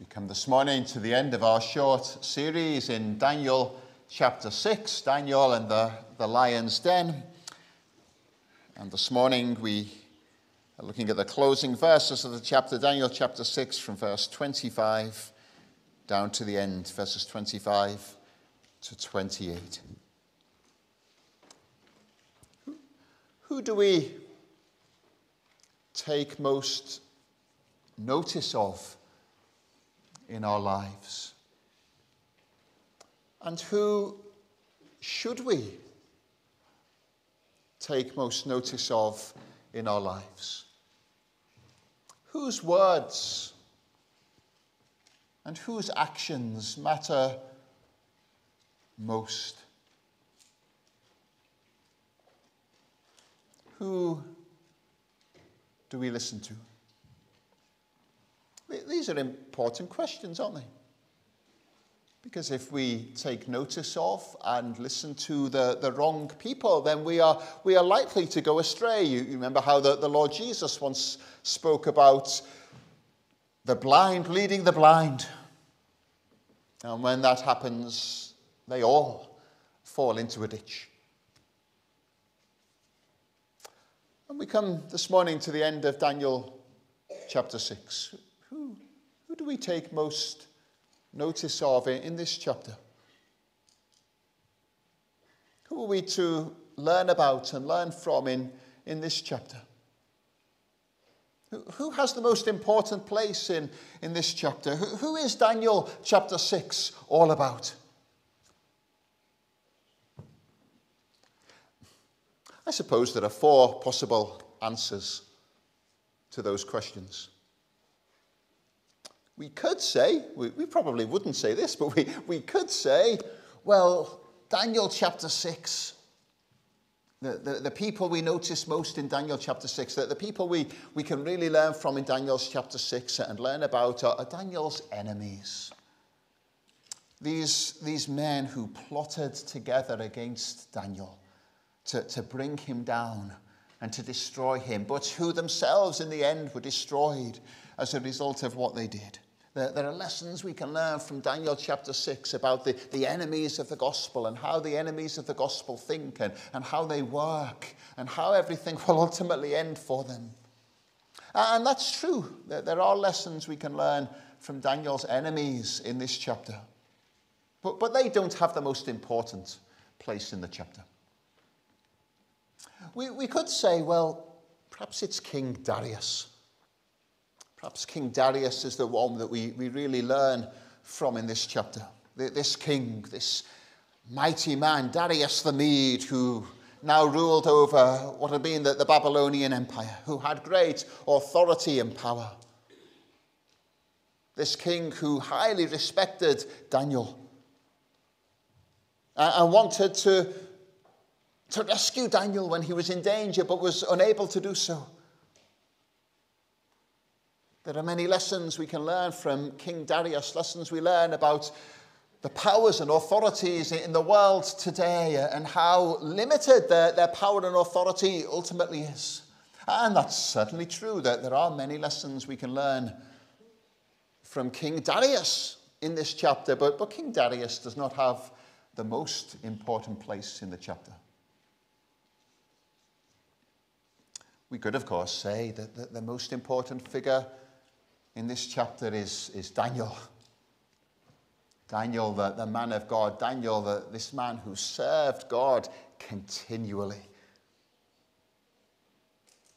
We come this morning to the end of our short series in Daniel chapter 6, Daniel and the, the lion's den. And this morning we are looking at the closing verses of the chapter, Daniel chapter 6, from verse 25 down to the end, verses 25 to 28. Who do we take most notice of in our lives? And who should we take most notice of in our lives? Whose words and whose actions matter most? Who do we listen to? These are important questions, aren't they? Because if we take notice of and listen to the, the wrong people, then we are, we are likely to go astray. You, you remember how the, the Lord Jesus once spoke about the blind leading the blind. And when that happens, they all fall into a ditch. And we come this morning to the end of Daniel chapter 6 do we take most notice of in this chapter? Who are we to learn about and learn from in, in this chapter? Who, who has the most important place in, in this chapter? Who, who is Daniel chapter 6 all about? I suppose there are four possible answers to those questions. We could say, we, we probably wouldn't say this, but we, we could say, well, Daniel chapter 6, the, the, the, people we notice most in Daniel chapter 6, the, the people we, we can really learn from in Daniel's chapter 6 and learn about are, are Daniel's enemies. These, these men who plotted together against Daniel to, to bring him down and to destroy him, but who themselves in the end were destroyed as a result of what they did. There, there, are lessons we can learn from Daniel chapter 6 about the, the enemies of the gospel and how the enemies of the gospel think and, and how they work and how everything will ultimately end for them. And that's true. There, there are lessons we can learn from Daniel's enemies in this chapter. But, but they don't have the most important place in the chapter. We, we could say, well, perhaps it's King Darius. Perhaps King Darius is the one that we, we really learn from in this chapter. This king, this mighty man, Darius the Mede, who now ruled over what had been the, the Babylonian Empire, who had great authority and power. This king who highly respected Daniel and wanted to, to rescue Daniel when he was in danger but was unable to do so. There are many lessons we can learn from King Darius, lessons we learn about the powers and authorities in the world today and how limited their, their power and authority ultimately is. And that's certainly true, that there are many lessons we can learn from King Darius in this chapter, but, but King Darius does not have the most important place in the chapter. We could, of course, say that the, the most important figure in this chapter is, is Daniel. Daniel, the, the man of God. Daniel, the, this man who served God continually.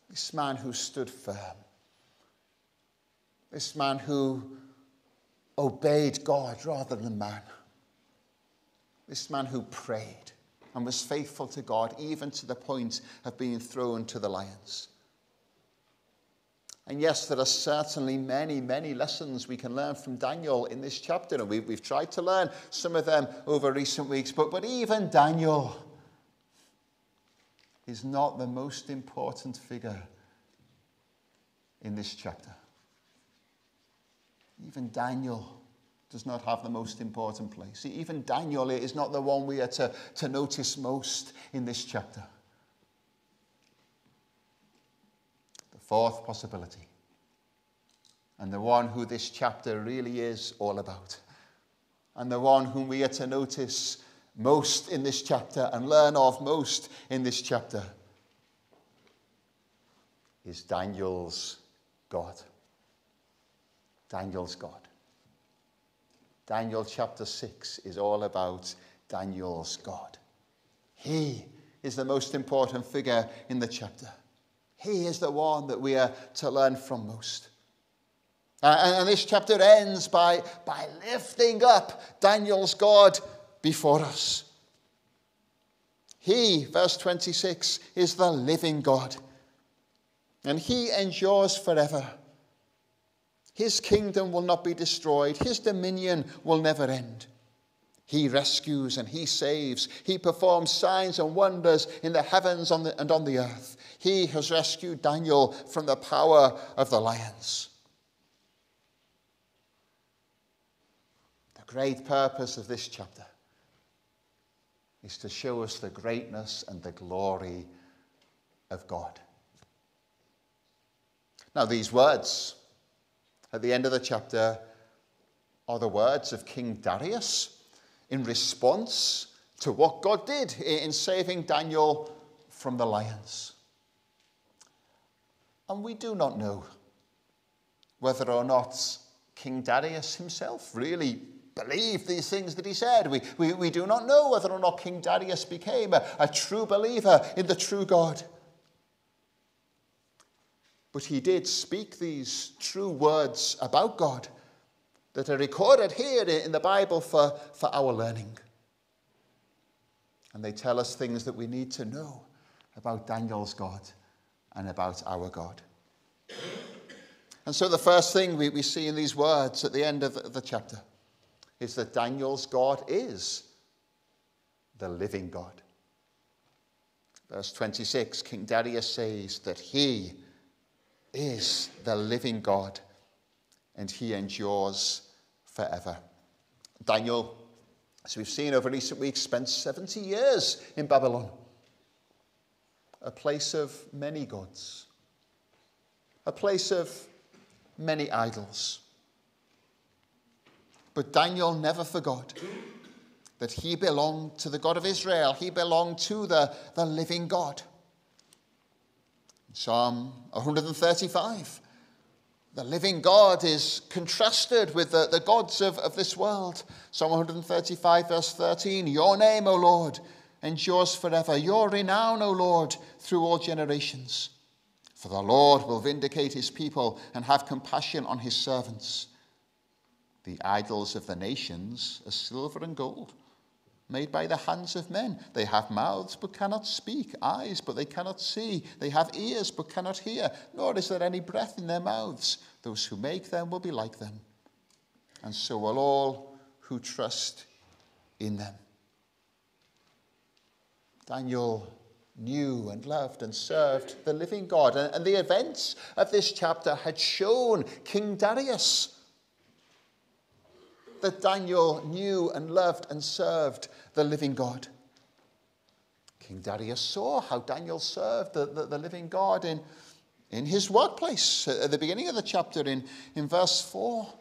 This man who stood firm. This man who obeyed God rather than man. This man who prayed and was faithful to God even to the point of being thrown to the lions. And yes, there are certainly many, many lessons we can learn from Daniel in this chapter, and we've, we've tried to learn some of them over recent weeks. But, but even Daniel is not the most important figure in this chapter. Even Daniel does not have the most important place. Even Daniel is not the one we are to, to notice most in this chapter. Fourth possibility. and the one who this chapter really is all about, and the one whom we are to notice most in this chapter and learn of most in this chapter is Daniel's God. Daniel's God. Daniel chapter 6 is all about Daniel's God. He is the most important figure in the chapter. He is the one that we are to learn from most. Uh, and this chapter ends by, by lifting up Daniel's God before us. He, verse 26, is the living God, and he endures forever. His kingdom will not be destroyed, his dominion will never end. He rescues and he saves. He performs signs and wonders in the heavens on the, and on the earth. He has rescued Daniel from the power of the lions. The great purpose of this chapter is to show us the greatness and the glory of God. Now, these words at the end of the chapter are the words of King Darius in response to what God did in saving Daniel from the lions. And we do not know whether or not King Darius himself really believed these things that he said. We, we, we do not know whether or not King Darius became a, a true believer in the true God. But he did speak these true words about God that are recorded here in the Bible for, for our learning. And they tell us things that we need to know about Daniel's God and about our God. And so, the first thing we, we see in these words at the end of the, the chapter is that Daniel's God is the living God. Verse 26 King Darius says that he is the living God and he endures forever. Daniel, as we've seen over recent weeks, spent 70 years in Babylon, a place of many gods, a place of many idols. But Daniel never forgot that he belonged to the God of Israel, he belonged to the, the living God. Psalm 135 the living God is contrasted with the, the gods of, of this world. Psalm 135, verse 13 Your name, O Lord, endures forever. Your renown, O Lord, through all generations. For the Lord will vindicate his people and have compassion on his servants. The idols of the nations are silver and gold made by the hands of men. They have mouths but cannot speak, eyes but they cannot see, they have ears but cannot hear, nor is there any breath in their mouths. Those who make them will be like them, and so will all who trust in them. Daniel knew and loved and served the living God, and the events of this chapter had shown King Darius that Daniel knew and loved and served the living God. King Darius saw how Daniel served the, the, the, living God in, in his workplace. At the beginning of the chapter, in, in verse 4,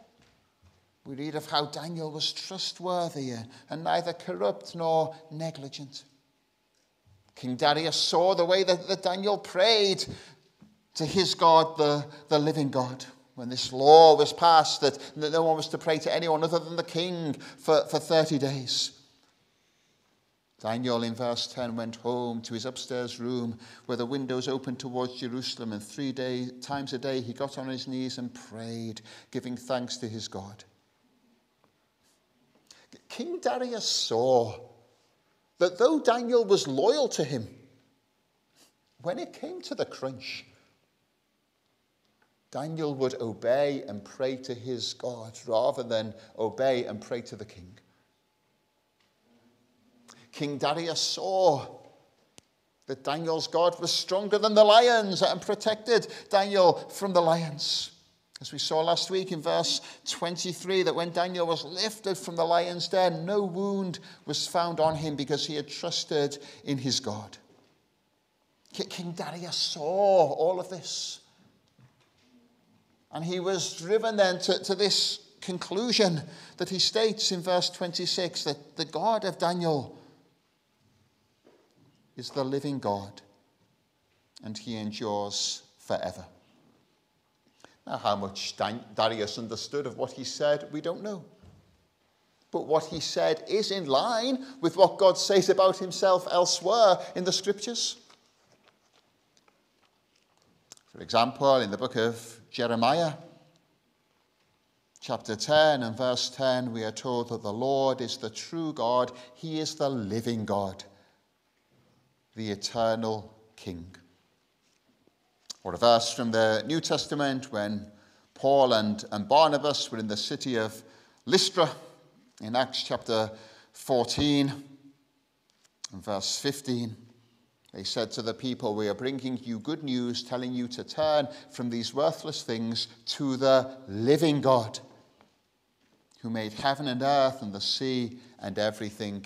we read of how Daniel was trustworthy and neither corrupt nor negligent. King Darius saw the way that, that Daniel prayed to his God, the, the living God when this law was passed that no one was to pray to anyone other than the king for, for 30 days. Daniel, in verse 10, went home to his upstairs room where the windows opened towards Jerusalem, and three day, times a day he got on his knees and prayed, giving thanks to his God. King Darius saw that though Daniel was loyal to him, when it came to the crunch, Daniel would obey and pray to his God rather than obey and pray to the king. King Darius saw that Daniel's God was stronger than the lions and protected Daniel from the lions. As we saw last week in verse 23, that when Daniel was lifted from the lion's den, no wound was found on him because he had trusted in his God. King Darius saw all of this. And he was driven then to, to this conclusion that he states in verse 26 that the God of Daniel is the living God and he endures forever. Now, how much Darius understood of what he said, we don't know. But what he said is in line with what God says about himself elsewhere in the scriptures. For example, in the book of Jeremiah, chapter 10 and verse 10, we are told that the Lord is the true God, He is the living God, the eternal King. Or a verse from the New Testament when Paul and, and Barnabas were in the city of Lystra in Acts chapter 14 and verse 15. They said to the people, We are bringing you good news, telling you to turn from these worthless things to the living God who made heaven and earth and the sea and everything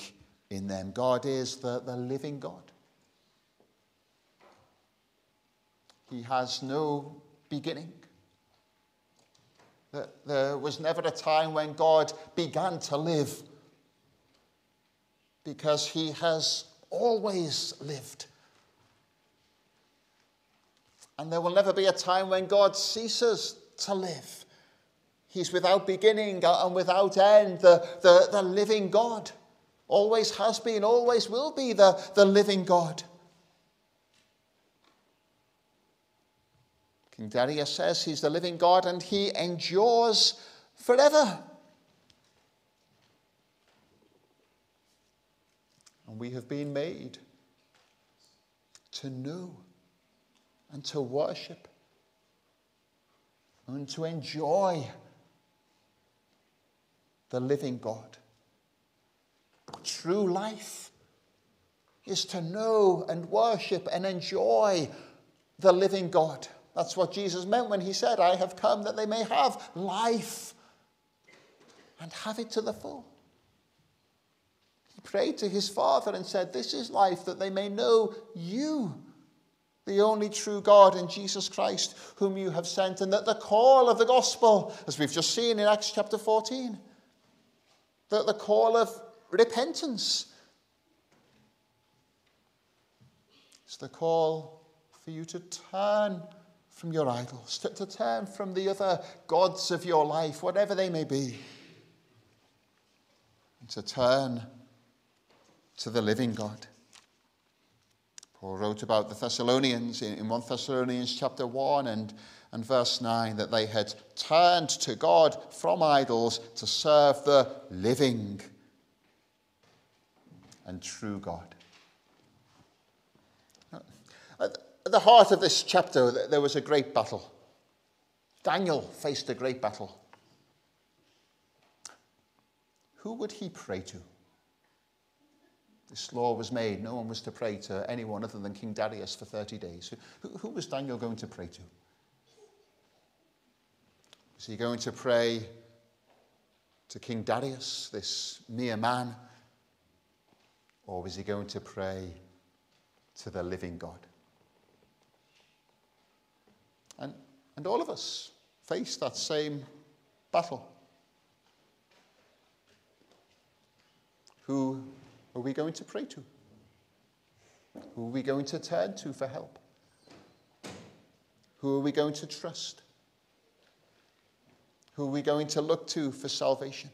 in them. God is the, the living God. He has no beginning. There was never a time when God began to live because he has always lived. And there will never be a time when God ceases to live. He's without beginning and without end, the, the, the living God. Always has been, always will be the, the living God. King Darius says he's the living God and he endures forever. And we have been made to know and to worship and to enjoy the living God. True life is to know and worship and enjoy the living God. That's what Jesus meant when he said, I have come that they may have life and have it to the full. He prayed to his Father and said, This is life, that they may know you, the only true God, and Jesus Christ, whom you have sent, and that the call of the gospel, as we've just seen in Acts chapter 14, that the call of repentance. It's the call for you to turn from your idols, to, to turn from the other gods of your life, whatever they may be, and to turn to the living God. Paul wrote about the Thessalonians in, in 1 Thessalonians chapter 1 and and verse 9 that they had turned to God from idols to serve the living and true God. At the heart of this chapter, there was a great battle. Daniel faced a great battle. Who would he pray to? This law was made. No one was to pray to anyone other than King Darius for 30 days. Who, who was Daniel going to pray to? Was he going to pray to King Darius, this mere man? Or was he going to pray to the living God? And, all of us face that same battle. Who are we going to pray to? Who are we going to turn to for help? Who are we going to trust? Who are we going to look to for salvation?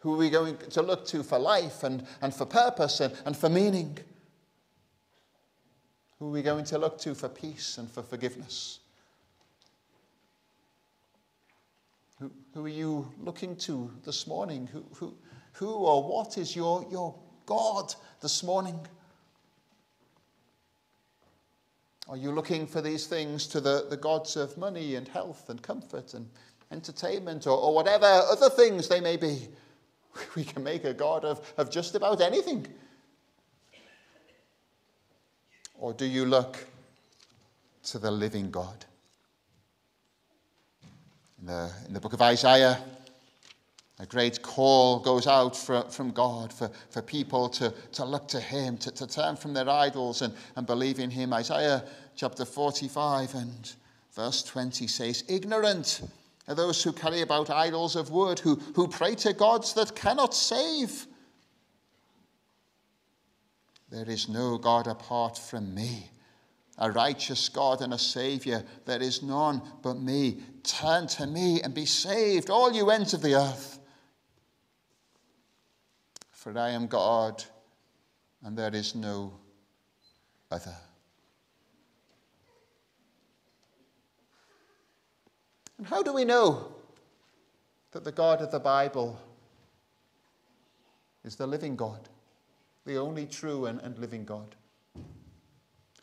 Who are we going to look to for life and, and for purpose and, and for meaning? Who are we going to look to for peace and for forgiveness? Who, who are you looking to this morning? Who, who, who or what is your, your God this morning? Are you looking for these things to the, the gods of money and health and comfort and entertainment or, or whatever other things they may be? We can make a God of, of just about anything. Or do you look to the living God? In the, in the book of Isaiah, a great call goes out for, from God for, for people to, to look to Him, to, to turn from their idols and, and believe in Him. Isaiah chapter 45 and Verse 20 says, Ignorant are those who carry about idols of wood, who, who pray to gods that cannot save. There is no God apart from me, a righteous God and a Saviour. There is none but me. Turn to me and be saved, all you ends of the earth. For I am God, and there is no other. And how do we know that the God of the Bible is the living God, the only true and, and living God?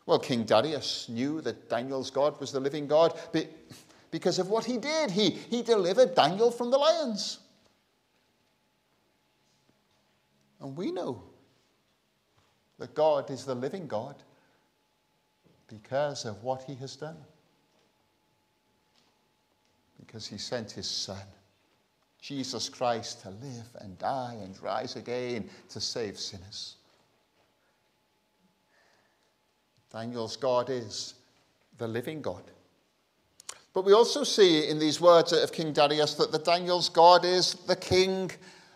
Well, King Darius knew that Daniel's God was the living God because of what he did. He, he delivered Daniel from the lions. And we know that God is the living God because of what he has done because he sent his son, Jesus Christ, to live and die and rise again to save sinners. Daniel's God is the living God. But we also see in these words of King Darius that the Daniel's God is the King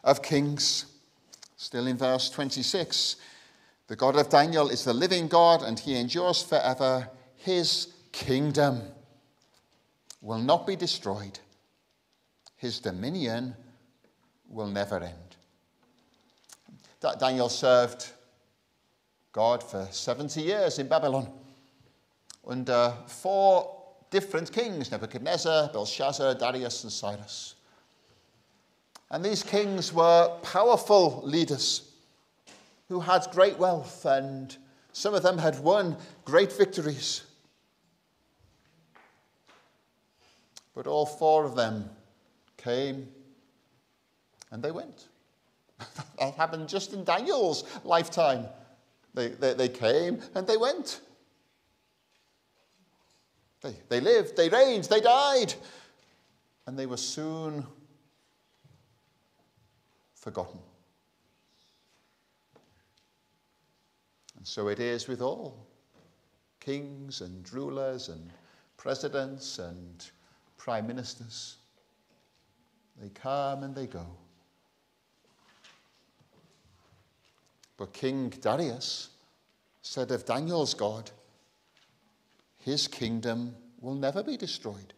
of kings. Still in verse 26, the God of Daniel is the living God and he endures forever. His kingdom will not be destroyed. His dominion will never end. Daniel served God for 70 years in Babylon under uh, four different kings Nebuchadnezzar, Belshazzar, Darius, and Cyrus. And these kings were powerful leaders who had great wealth, and some of them had won great victories. But all four of them came and they went. that happened just in Daniel's lifetime. They, they, they came and they went. They, they lived, they reigned, they died, and they were soon forgotten. And so it is with all kings and rulers and presidents and prime ministers. They come and they go. But King Darius said of Daniel's God, his kingdom will never be destroyed.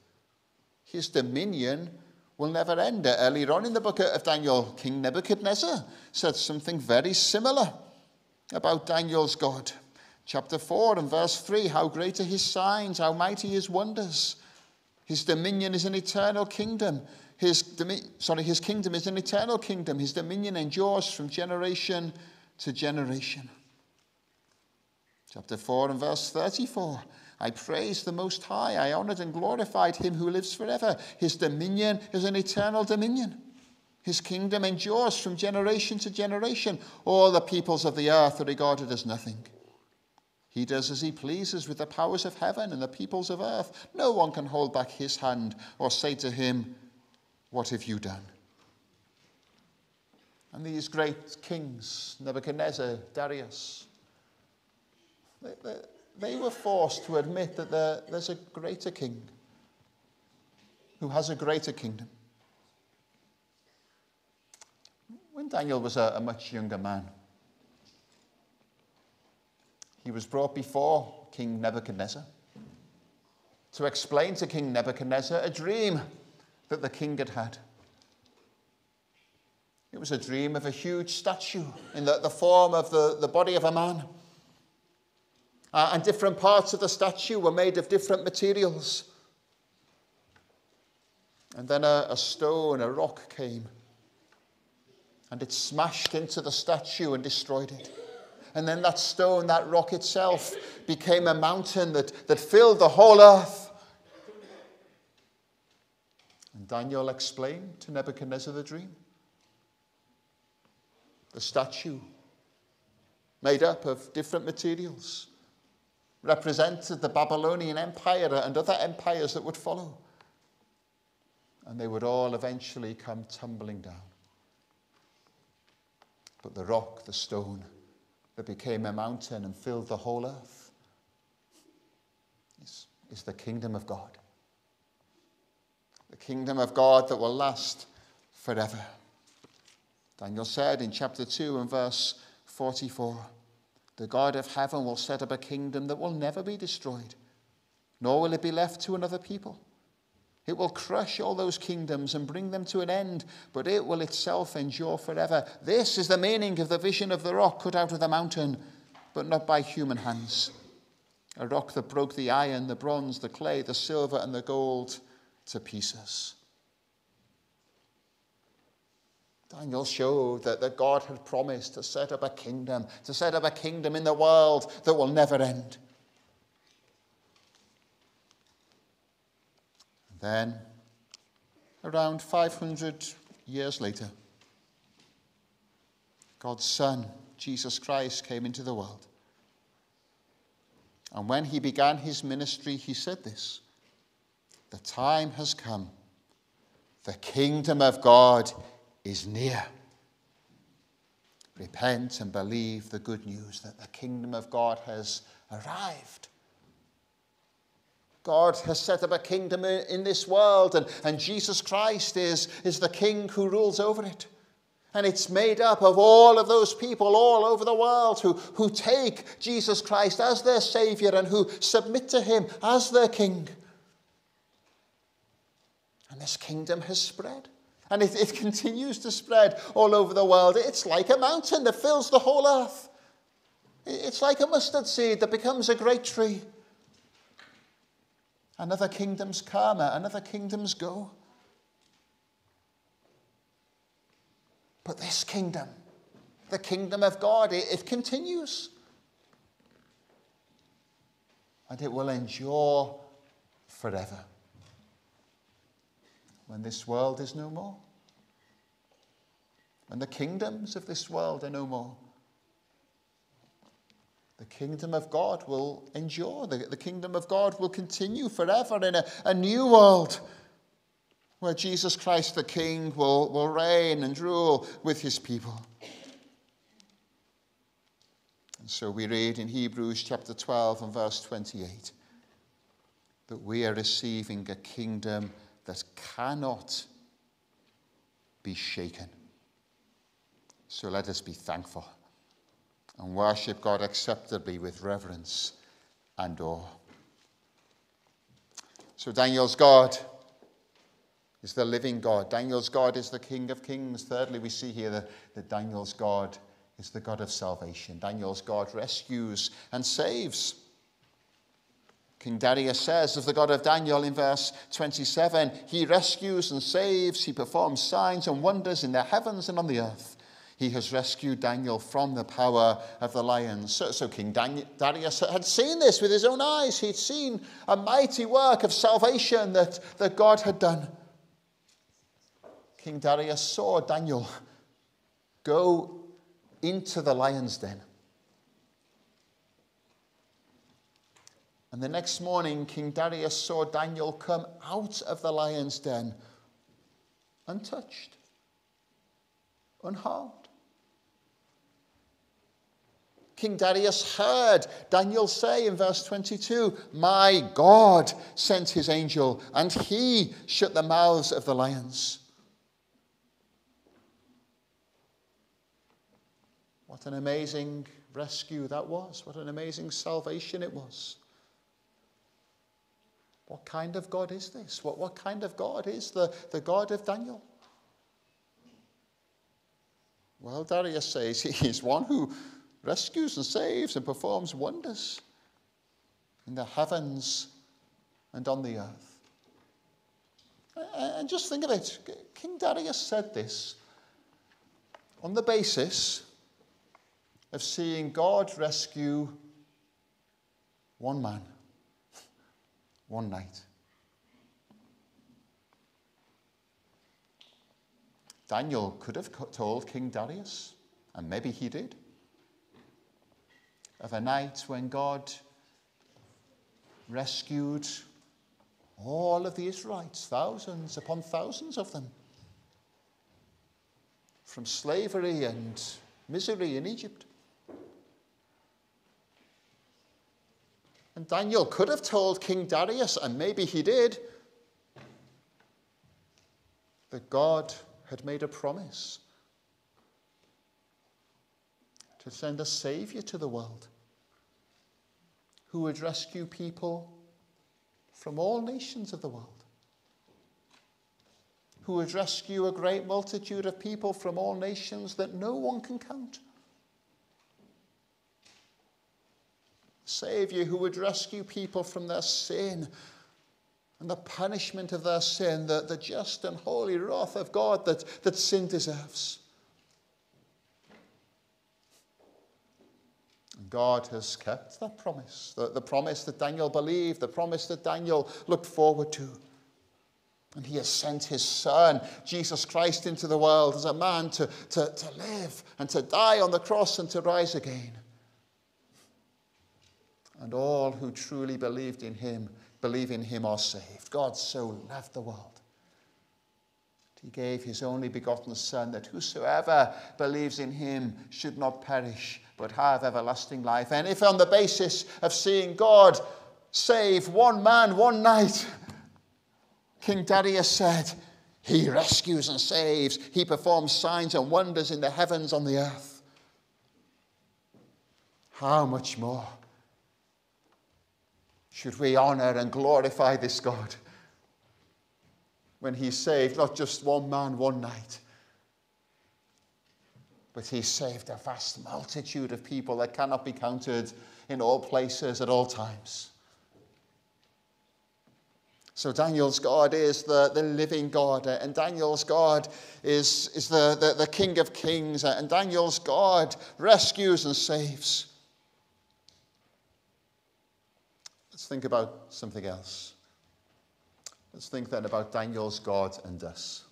His dominion will never end. Earlier on in the book of Daniel, King Nebuchadnezzar said something very similar about Daniel's God. Chapter 4 and verse 3 How great are his signs, how mighty his wonders. His dominion is an eternal kingdom. His, sorry, his kingdom is an eternal kingdom. His dominion endures from generation to generation. Chapter 4 and verse 34. I praised the Most High. I honored and glorified him who lives forever. His dominion is an eternal dominion. His kingdom endures from generation to generation. All the peoples of the earth are regarded as nothing. He does as he pleases with the powers of heaven and the peoples of earth. No one can hold back his hand or say to him, What have you done? And these great kings, Nebuchadnezzar, Darius, they, they, they were forced to admit that there, there's a greater king who has a greater kingdom. When Daniel was a, a much younger man, he was brought before King Nebuchadnezzar to explain to King Nebuchadnezzar a dream that the king had had. It was a dream of a huge statue in the, the form of the, the body of a man. Uh, and different parts of the statue were made of different materials. And then a, a stone, a rock came, and it smashed into the statue and destroyed it. And then that stone, that rock itself, became a mountain that, that filled the whole earth. And Daniel explained to Nebuchadnezzar the dream. The statue, made up of different materials, represented the Babylonian Empire and other empires that would follow. And they would all eventually come tumbling down. But the rock, the stone, that became a mountain and filled the whole earth is, is the kingdom of God. The kingdom of God that will last forever. Daniel said in chapter 2 and verse 44 The God of heaven will set up a kingdom that will never be destroyed, nor will it be left to another people. It will crush all those kingdoms and bring them to an end, but it will itself endure forever. This is the meaning of the vision of the rock cut out of the mountain, but not by human hands. A rock that broke the iron, the bronze, the clay, the silver, and the gold to pieces. Daniel showed that, that God had promised to set up a kingdom, to set up a kingdom in the world that will never end. Then, around 500 years later, God's Son, Jesus Christ, came into the world. And when he began his ministry, he said this The time has come. The kingdom of God is near. Repent and believe the good news that the kingdom of God has arrived. God has set up a kingdom in this world, and, and Jesus Christ is, is the king who rules over it. And it's made up of all of those people all over the world who, who take Jesus Christ as their Savior and who submit to Him as their King. And this kingdom has spread. And it, it continues to spread all over the world. It's like a mountain that fills the whole earth. It's like a mustard seed that becomes a great tree. Another kingdoms come and other kingdoms go. But this kingdom, the kingdom of God, it, it continues. And it will endure forever when this world is no more, when the kingdoms of this world are no more. The kingdom of God will endure. The, the kingdom of God will continue forever in a, a new world where Jesus Christ the King will, will reign and rule with his people. And so we read in Hebrews chapter 12 and verse 28 that we are receiving a kingdom that cannot be shaken. So let us be thankful and worship God acceptably with reverence and awe. So Daniel's God is the living God. Daniel's God is the King of Kings. Thirdly, we see here that, that Daniel's God is the God of salvation. Daniel's God rescues and saves. King Darius says of the God of Daniel in verse 27 He rescues and saves, He performs signs and wonders in the heavens and on the earth. He has rescued Daniel from the power of the lions. So, so King Daniel, Darius had seen this with his own eyes. He'd seen a mighty work of salvation that, that God had done. King Darius saw Daniel go into the lion's den. And the next morning, King Darius saw Daniel come out of the lion's den untouched, unharmed. King Darius heard Daniel say in verse 22 My God sent his angel, and he shut the mouths of the lions. What an amazing rescue that was. What an amazing salvation it was. What kind of God is this? What, what kind of God is the, the God of Daniel? Well, Darius says he is one who rescues and saves and performs wonders in the heavens and on the earth. And just think of it King Darius said this on the basis of seeing God rescue one man one night. Daniel could have told King Darius, and maybe he did, of a night when God rescued all of the Israelites, thousands upon thousands of them, from slavery and misery in Egypt. And Daniel could have told King Darius, and maybe he did, that God had made a promise to send a Savior to the world who would rescue people from all nations of the world, who would rescue a great multitude of people from all nations that no one can count. Savior who would rescue people from their sin and the punishment of their sin, the, the just and holy wrath of God that, that sin deserves. God has kept that promise, the, the promise that Daniel believed, the promise that Daniel looked forward to. And he has sent his son, Jesus Christ, into the world as a man to, to, to live and to die on the cross and to rise again. And all who truly believed in him, believe in him, are saved. God so loved the world. He gave his only begotten Son that whosoever believes in him should not perish but have everlasting life. And if on the basis of seeing God save one man one night, King Darius said, He rescues and saves, He performs signs and wonders in the heavens on the earth. How much more should we honor and glorify this God when He saved not just one man one night? but he saved a vast multitude of people that cannot be counted in all places at all times. So Daniel's God is the, the living God, and Daniel's God is, is the, the, the King of Kings, and Daniel's God rescues and saves. Let's think about something else. Let's think then about Daniel's God and us.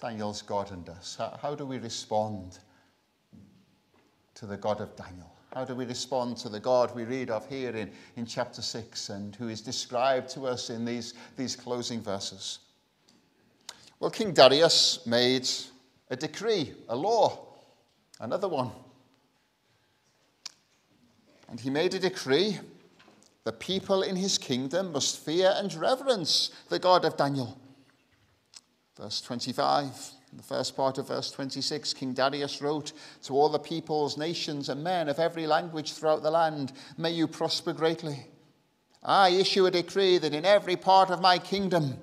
Daniel's God and us. How, how do we respond to the God of Daniel? How do we respond to the God we read of here in, in chapter 6 and who is described to us in these, these closing verses? Well, King Darius made a decree, a law, another one. And he made a decree the people in his kingdom must fear and reverence the God of Daniel. Verse 25. The first part of verse 26, King Darius wrote to all the peoples, nations, and men of every language throughout the land, May you prosper greatly. I issue a decree that in every part of my kingdom,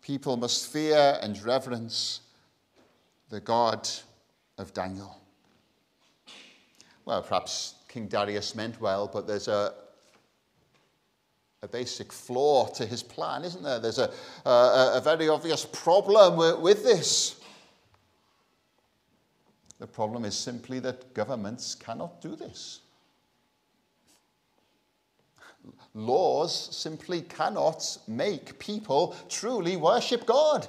people must fear and reverence the God of Daniel. Well, perhaps King Darius meant well, but there's a, a basic flaw to his plan, isn't there? There's a, a, a very obvious problem with, with this. The problem is simply that governments cannot do this. Laws simply cannot make people truly worship God.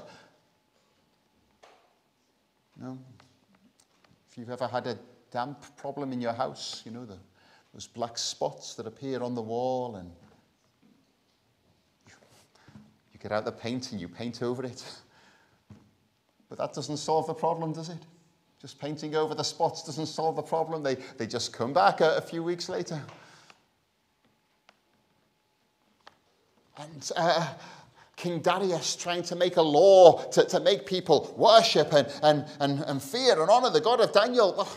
No. If you've ever had a damp problem in your house, you know, the, those black spots that appear on the wall and you get out the paint and you paint over it. But that doesn't solve the problem, does it? Just painting over the spots doesn't solve the problem. They, they just come back a, a few weeks later. And uh, King Darius trying to make a law to, to make people worship and, and, and, and fear and honor the God of Daniel.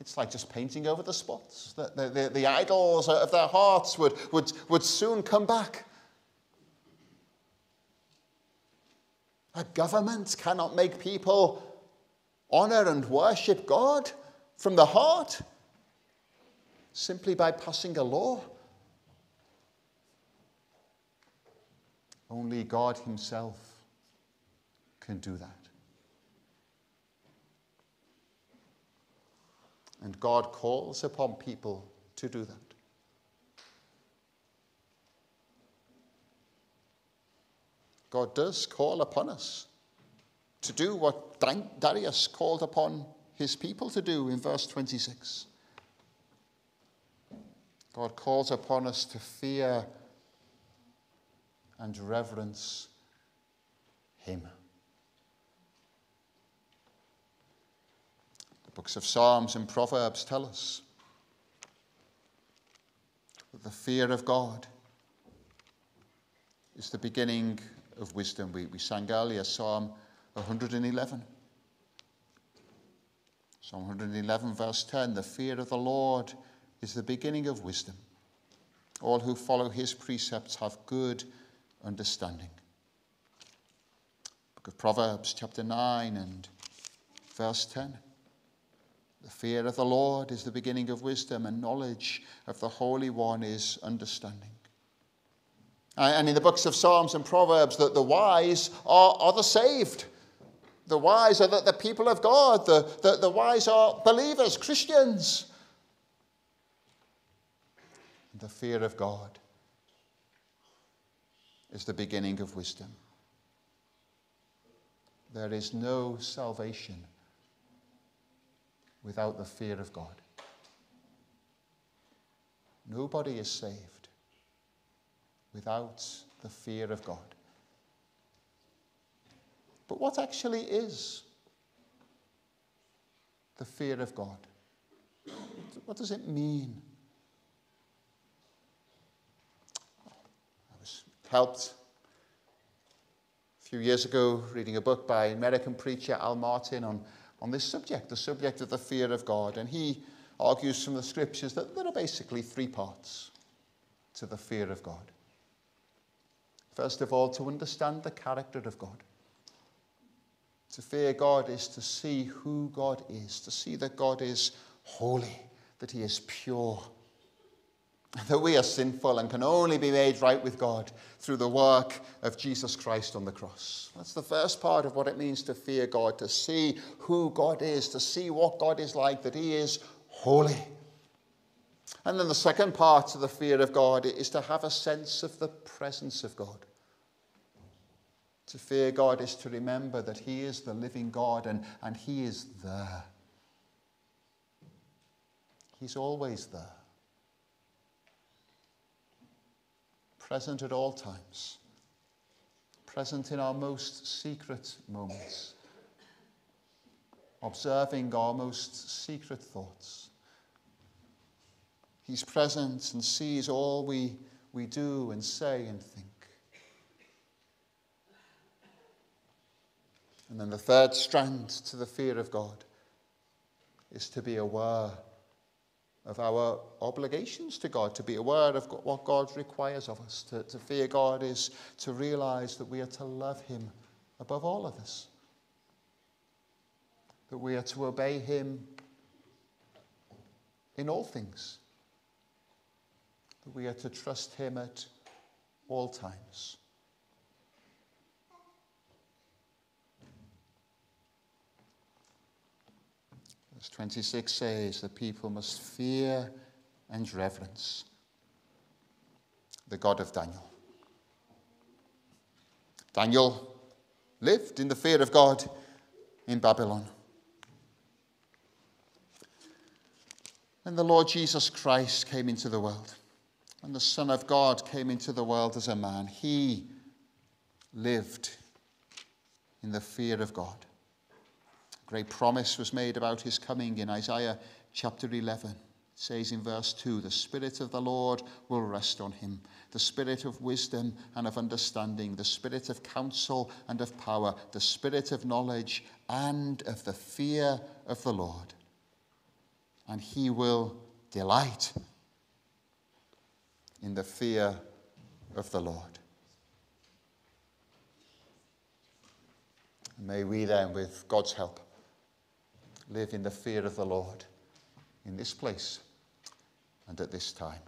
It's like just painting over the spots. The, the, the, the idols of their hearts would, would, would soon come back. A government cannot make people honor and worship God from the heart simply by passing a law. Only God Himself can do that. And God calls upon people to do that. God does call upon us to do what Darius called upon his people to do in verse 26. God calls upon us to fear and reverence him. Books of Psalms and Proverbs tell us that the fear of God is the beginning of wisdom. We, we sang earlier Psalm 111. Psalm 111, verse 10 The fear of the Lord is the beginning of wisdom. All who follow his precepts have good understanding. Book of Proverbs, chapter 9 and verse 10. The fear of the Lord is the beginning of wisdom, and knowledge of the Holy One is understanding. Uh, and in the books of Psalms and Proverbs, that the wise are, are the saved. The wise are the, the people of God. The, the, the wise are believers, Christians. The fear of God is the beginning of wisdom. There is no salvation without the fear of God. Nobody is saved without the fear of God. But what actually is the fear of God? What does it mean? I was helped a few years ago reading a book by American preacher Al Martin on, on this subject, the subject of the fear of God. And he argues from the scriptures that there are basically three parts to the fear of God. First of all, to understand the character of God. To fear God is to see who God is, to see that God is holy, that He is pure, that we are sinful and can only be made right with God through the work of Jesus Christ on the cross. That's the first part of what it means to fear God, to see who God is, to see what God is like, that He is holy. And then the second part of the fear of God is to have a sense of the presence of God. To fear God is to remember that He is the living God and, and He is there. He's always there, present at all times, present in our most secret moments, observing our most secret thoughts. He's present and sees all we, we do and say and think. And then the third strand to the fear of God is to be aware of our obligations to God, to be aware of what God requires of us. To, to fear God is to realize that we are to love Him above all of us, that we are to obey Him in all things, that we are to trust Him at all times. Verse 26 says the people must fear and reverence the God of Daniel. Daniel lived in the fear of God in Babylon. When the Lord Jesus Christ came into the world, when the Son of God came into the world as a man, he lived in the fear of God great promise was made about his coming in Isaiah chapter 11. It says in verse 2 The Spirit of the Lord will rest on him, the Spirit of wisdom and of understanding, the Spirit of counsel and of power, the Spirit of knowledge and of the fear of the Lord. And he will delight in the fear of the Lord. May we then, with God's help, live in the fear of the Lord in this place and at this time.